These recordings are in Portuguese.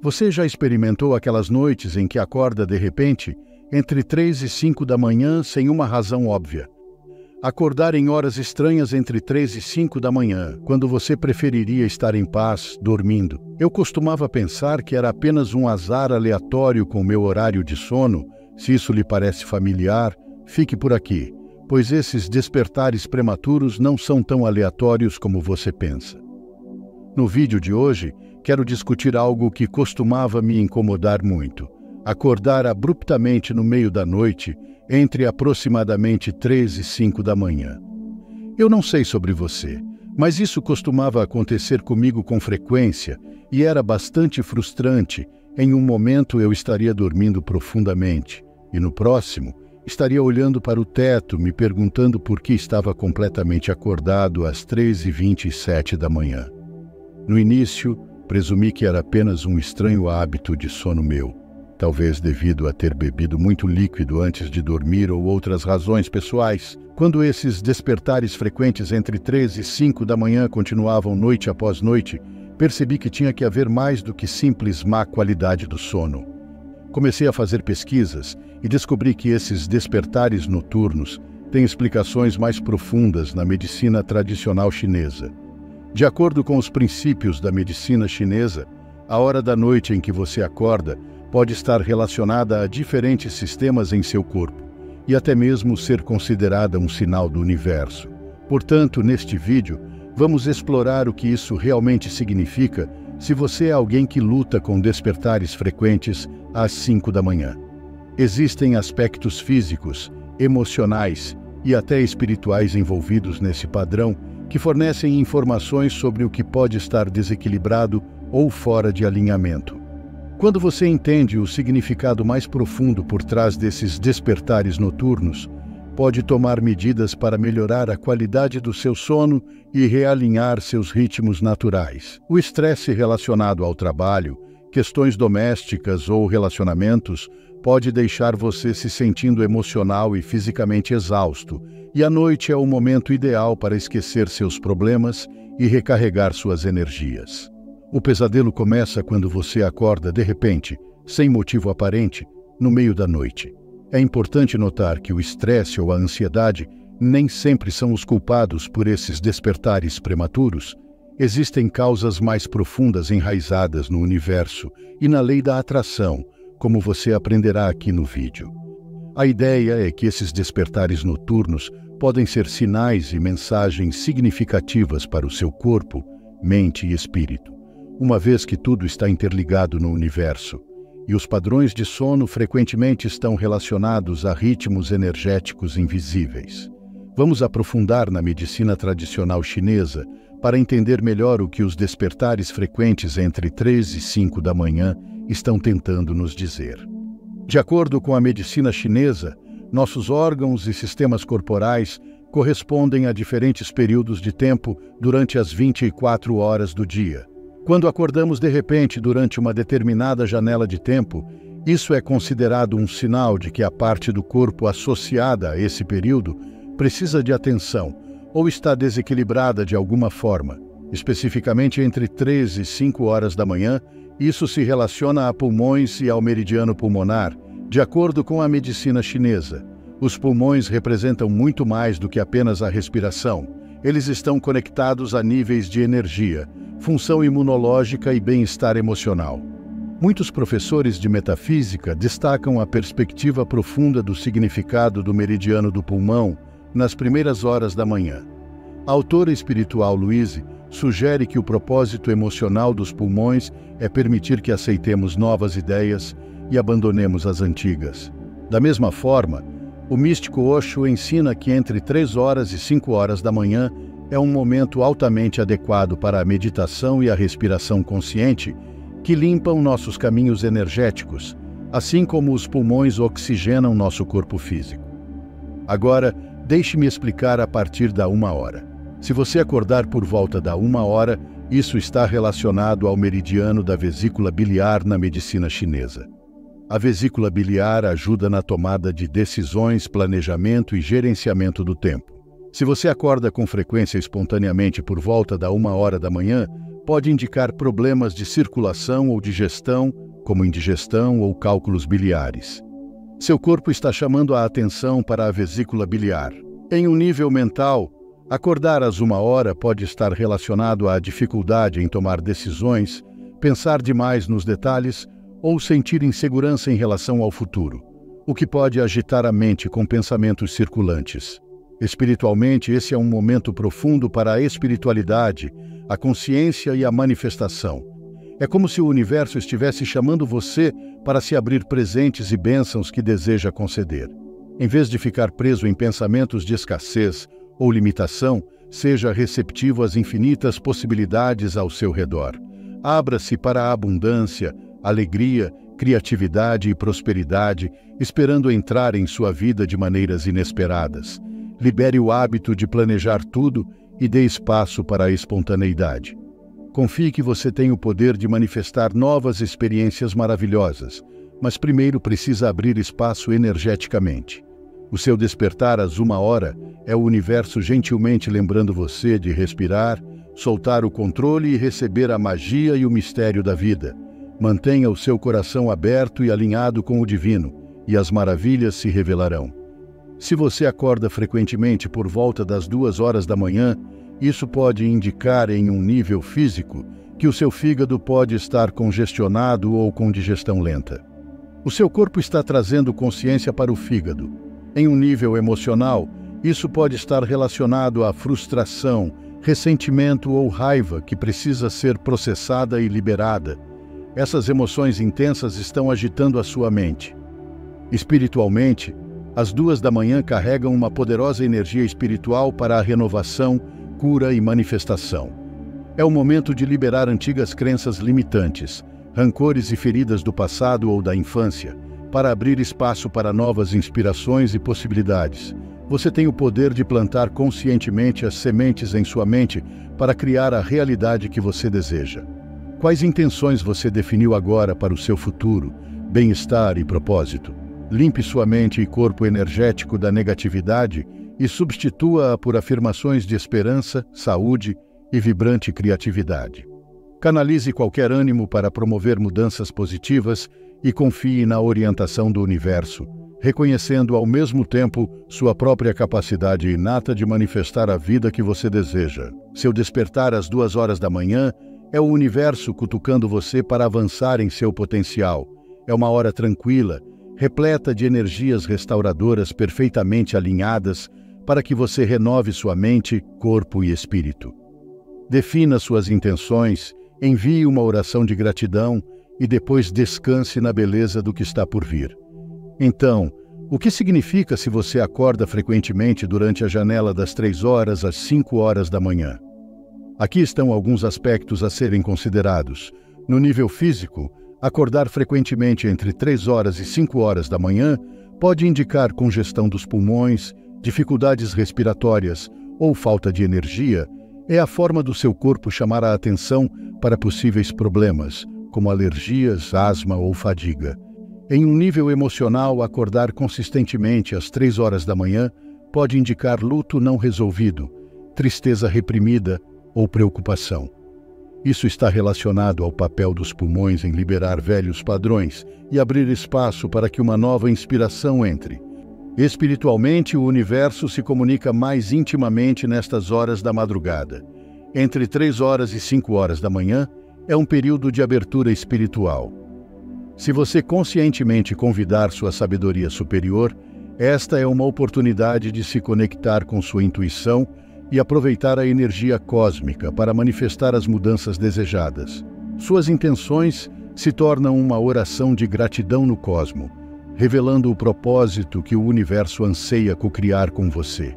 Você já experimentou aquelas noites em que acorda de repente, entre 3 e 5 da manhã, sem uma razão óbvia? Acordar em horas estranhas entre 3 e 5 da manhã, quando você preferiria estar em paz, dormindo. Eu costumava pensar que era apenas um azar aleatório com meu horário de sono. Se isso lhe parece familiar, fique por aqui, pois esses despertares prematuros não são tão aleatórios como você pensa. No vídeo de hoje, quero discutir algo que costumava me incomodar muito: acordar abruptamente no meio da noite entre aproximadamente 3 e 5 da manhã. Eu não sei sobre você, mas isso costumava acontecer comigo com frequência e era bastante frustrante. Em um momento eu estaria dormindo profundamente e no próximo estaria olhando para o teto, me perguntando por que estava completamente acordado às 3h27 da manhã. No início, presumi que era apenas um estranho hábito de sono meu talvez devido a ter bebido muito líquido antes de dormir ou outras razões pessoais. Quando esses despertares frequentes entre 3 e 5 da manhã continuavam noite após noite, percebi que tinha que haver mais do que simples má qualidade do sono. Comecei a fazer pesquisas e descobri que esses despertares noturnos têm explicações mais profundas na medicina tradicional chinesa. De acordo com os princípios da medicina chinesa, a hora da noite em que você acorda pode estar relacionada a diferentes sistemas em seu corpo e até mesmo ser considerada um sinal do universo. Portanto, neste vídeo, vamos explorar o que isso realmente significa se você é alguém que luta com despertares frequentes às 5 da manhã. Existem aspectos físicos, emocionais e até espirituais envolvidos nesse padrão que fornecem informações sobre o que pode estar desequilibrado ou fora de alinhamento. Quando você entende o significado mais profundo por trás desses despertares noturnos, pode tomar medidas para melhorar a qualidade do seu sono e realinhar seus ritmos naturais. O estresse relacionado ao trabalho, questões domésticas ou relacionamentos pode deixar você se sentindo emocional e fisicamente exausto, e a noite é o momento ideal para esquecer seus problemas e recarregar suas energias. O pesadelo começa quando você acorda de repente, sem motivo aparente, no meio da noite. É importante notar que o estresse ou a ansiedade nem sempre são os culpados por esses despertares prematuros. Existem causas mais profundas enraizadas no universo e na lei da atração, como você aprenderá aqui no vídeo. A ideia é que esses despertares noturnos podem ser sinais e mensagens significativas para o seu corpo, mente e espírito uma vez que tudo está interligado no universo, e os padrões de sono frequentemente estão relacionados a ritmos energéticos invisíveis. Vamos aprofundar na medicina tradicional chinesa para entender melhor o que os despertares frequentes entre 3 e 5 da manhã estão tentando nos dizer. De acordo com a medicina chinesa, nossos órgãos e sistemas corporais correspondem a diferentes períodos de tempo durante as 24 horas do dia. Quando acordamos de repente durante uma determinada janela de tempo, isso é considerado um sinal de que a parte do corpo associada a esse período precisa de atenção ou está desequilibrada de alguma forma. Especificamente entre 3 e 5 horas da manhã, isso se relaciona a pulmões e ao meridiano pulmonar, de acordo com a medicina chinesa. Os pulmões representam muito mais do que apenas a respiração. Eles estão conectados a níveis de energia, função imunológica e bem-estar emocional. Muitos professores de metafísica destacam a perspectiva profunda do significado do meridiano do pulmão nas primeiras horas da manhã. A autora espiritual Louise sugere que o propósito emocional dos pulmões é permitir que aceitemos novas ideias e abandonemos as antigas. Da mesma forma, o místico Osho ensina que entre 3 horas e 5 horas da manhã é um momento altamente adequado para a meditação e a respiração consciente que limpam nossos caminhos energéticos, assim como os pulmões oxigenam nosso corpo físico. Agora, deixe-me explicar a partir da uma hora. Se você acordar por volta da uma hora, isso está relacionado ao meridiano da vesícula biliar na medicina chinesa. A vesícula biliar ajuda na tomada de decisões, planejamento e gerenciamento do tempo. Se você acorda com frequência espontaneamente por volta da uma hora da manhã, pode indicar problemas de circulação ou digestão, como indigestão ou cálculos biliares. Seu corpo está chamando a atenção para a vesícula biliar. Em um nível mental, acordar às uma hora pode estar relacionado à dificuldade em tomar decisões, pensar demais nos detalhes ou sentir insegurança em relação ao futuro, o que pode agitar a mente com pensamentos circulantes. Espiritualmente, esse é um momento profundo para a espiritualidade, a consciência e a manifestação. É como se o universo estivesse chamando você para se abrir presentes e bênçãos que deseja conceder. Em vez de ficar preso em pensamentos de escassez ou limitação, seja receptivo às infinitas possibilidades ao seu redor. Abra-se para a abundância, alegria, criatividade e prosperidade, esperando entrar em sua vida de maneiras inesperadas. Libere o hábito de planejar tudo e dê espaço para a espontaneidade. Confie que você tem o poder de manifestar novas experiências maravilhosas, mas primeiro precisa abrir espaço energeticamente. O seu despertar às uma hora é o universo gentilmente lembrando você de respirar, soltar o controle e receber a magia e o mistério da vida. Mantenha o seu coração aberto e alinhado com o divino, e as maravilhas se revelarão. Se você acorda frequentemente por volta das duas horas da manhã, isso pode indicar em um nível físico que o seu fígado pode estar congestionado ou com digestão lenta. O seu corpo está trazendo consciência para o fígado. Em um nível emocional, isso pode estar relacionado à frustração, ressentimento ou raiva que precisa ser processada e liberada. Essas emoções intensas estão agitando a sua mente. Espiritualmente, as duas da manhã carregam uma poderosa energia espiritual para a renovação, cura e manifestação. É o momento de liberar antigas crenças limitantes, rancores e feridas do passado ou da infância, para abrir espaço para novas inspirações e possibilidades. Você tem o poder de plantar conscientemente as sementes em sua mente para criar a realidade que você deseja. Quais intenções você definiu agora para o seu futuro, bem-estar e propósito? Limpe sua mente e corpo energético da negatividade e substitua-a por afirmações de esperança, saúde e vibrante criatividade. Canalize qualquer ânimo para promover mudanças positivas e confie na orientação do universo, reconhecendo ao mesmo tempo sua própria capacidade inata de manifestar a vida que você deseja. Seu despertar às duas horas da manhã é o universo cutucando você para avançar em seu potencial. É uma hora tranquila repleta de energias restauradoras perfeitamente alinhadas para que você renove sua mente, corpo e espírito. Defina suas intenções, envie uma oração de gratidão e depois descanse na beleza do que está por vir. Então, o que significa se você acorda frequentemente durante a janela das 3 horas às 5 horas da manhã? Aqui estão alguns aspectos a serem considerados. No nível físico, Acordar frequentemente entre 3 horas e 5 horas da manhã pode indicar congestão dos pulmões, dificuldades respiratórias ou falta de energia. É a forma do seu corpo chamar a atenção para possíveis problemas, como alergias, asma ou fadiga. Em um nível emocional, acordar consistentemente às 3 horas da manhã pode indicar luto não resolvido, tristeza reprimida ou preocupação. Isso está relacionado ao papel dos pulmões em liberar velhos padrões e abrir espaço para que uma nova inspiração entre. Espiritualmente, o universo se comunica mais intimamente nestas horas da madrugada. Entre 3 horas e 5 horas da manhã é um período de abertura espiritual. Se você conscientemente convidar sua sabedoria superior, esta é uma oportunidade de se conectar com sua intuição e aproveitar a energia cósmica para manifestar as mudanças desejadas. Suas intenções se tornam uma oração de gratidão no cosmo, revelando o propósito que o universo anseia cocriar com você.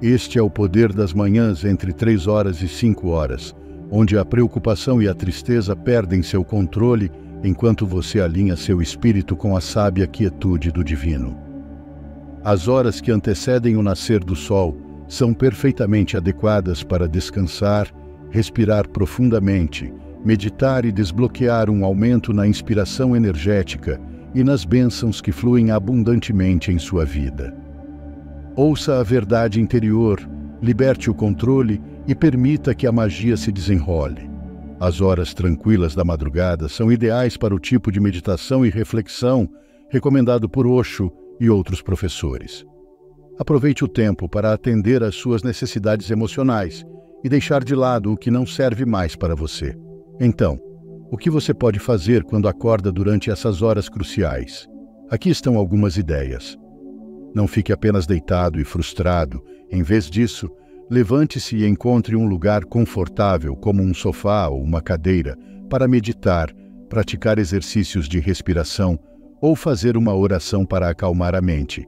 Este é o poder das manhãs entre três horas e cinco horas, onde a preocupação e a tristeza perdem seu controle enquanto você alinha seu espírito com a sábia quietude do divino. As horas que antecedem o nascer do sol são perfeitamente adequadas para descansar, respirar profundamente, meditar e desbloquear um aumento na inspiração energética e nas bênçãos que fluem abundantemente em sua vida. Ouça a verdade interior, liberte o controle e permita que a magia se desenrole. As horas tranquilas da madrugada são ideais para o tipo de meditação e reflexão recomendado por Osho e outros professores. Aproveite o tempo para atender às suas necessidades emocionais e deixar de lado o que não serve mais para você. Então, o que você pode fazer quando acorda durante essas horas cruciais? Aqui estão algumas ideias. Não fique apenas deitado e frustrado. Em vez disso, levante-se e encontre um lugar confortável, como um sofá ou uma cadeira, para meditar, praticar exercícios de respiração ou fazer uma oração para acalmar a mente.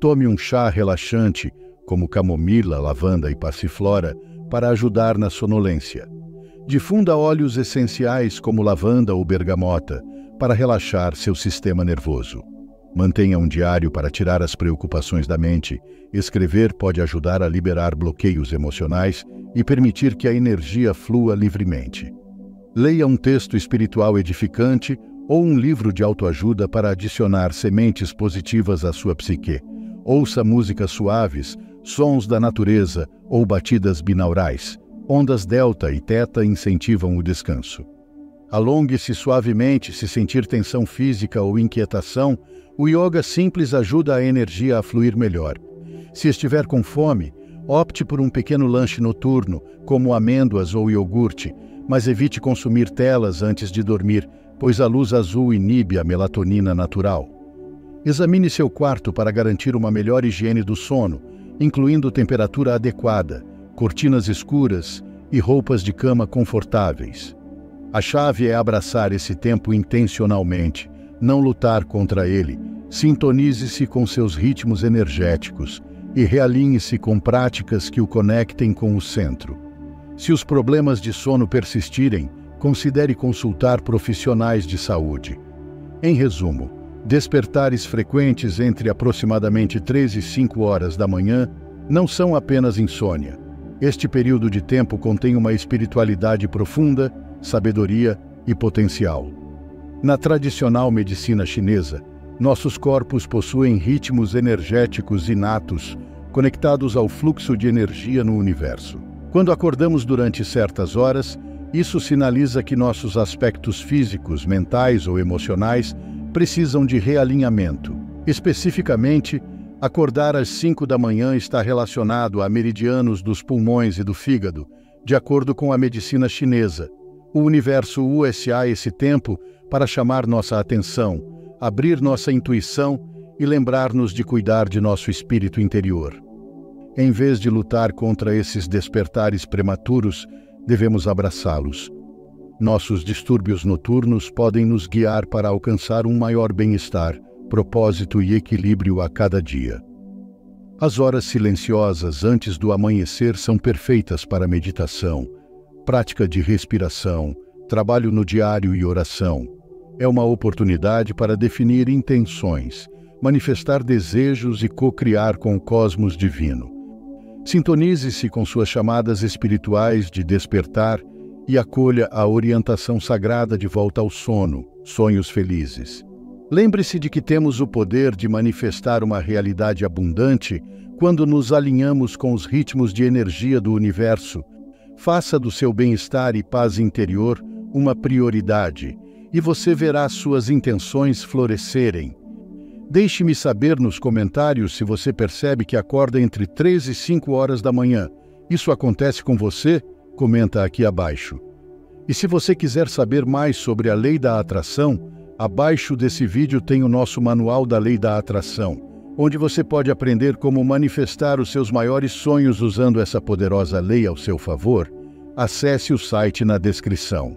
Tome um chá relaxante, como camomila, lavanda e passiflora, para ajudar na sonolência. Difunda óleos essenciais como lavanda ou bergamota para relaxar seu sistema nervoso. Mantenha um diário para tirar as preocupações da mente. Escrever pode ajudar a liberar bloqueios emocionais e permitir que a energia flua livremente. Leia um texto espiritual edificante ou um livro de autoajuda para adicionar sementes positivas à sua psique. Ouça músicas suaves, sons da natureza ou batidas binaurais. Ondas delta e teta incentivam o descanso. Alongue-se suavemente se sentir tensão física ou inquietação. O yoga simples ajuda a energia a fluir melhor. Se estiver com fome, opte por um pequeno lanche noturno, como amêndoas ou iogurte, mas evite consumir telas antes de dormir pois a luz azul inibe a melatonina natural. Examine seu quarto para garantir uma melhor higiene do sono, incluindo temperatura adequada, cortinas escuras e roupas de cama confortáveis. A chave é abraçar esse tempo intencionalmente, não lutar contra ele. Sintonize-se com seus ritmos energéticos e realinhe-se com práticas que o conectem com o centro. Se os problemas de sono persistirem, considere consultar profissionais de saúde. Em resumo, despertares frequentes entre aproximadamente 3 e 5 horas da manhã não são apenas insônia. Este período de tempo contém uma espiritualidade profunda, sabedoria e potencial. Na tradicional medicina chinesa, nossos corpos possuem ritmos energéticos inatos conectados ao fluxo de energia no universo. Quando acordamos durante certas horas, isso sinaliza que nossos aspectos físicos, mentais ou emocionais precisam de realinhamento. Especificamente, acordar às 5 da manhã está relacionado a meridianos dos pulmões e do fígado, de acordo com a medicina chinesa. O universo USA esse tempo para chamar nossa atenção, abrir nossa intuição e lembrar-nos de cuidar de nosso espírito interior. Em vez de lutar contra esses despertares prematuros, devemos abraçá-los. Nossos distúrbios noturnos podem nos guiar para alcançar um maior bem-estar, propósito e equilíbrio a cada dia. As horas silenciosas antes do amanhecer são perfeitas para meditação, prática de respiração, trabalho no diário e oração. É uma oportunidade para definir intenções, manifestar desejos e co-criar com o cosmos divino. Sintonize-se com suas chamadas espirituais de despertar e acolha a orientação sagrada de volta ao sono, sonhos felizes. Lembre-se de que temos o poder de manifestar uma realidade abundante quando nos alinhamos com os ritmos de energia do universo. Faça do seu bem-estar e paz interior uma prioridade, e você verá suas intenções florescerem, Deixe-me saber nos comentários se você percebe que acorda entre 3 e 5 horas da manhã. Isso acontece com você? Comenta aqui abaixo. E se você quiser saber mais sobre a lei da atração, abaixo desse vídeo tem o nosso manual da lei da atração, onde você pode aprender como manifestar os seus maiores sonhos usando essa poderosa lei ao seu favor. Acesse o site na descrição.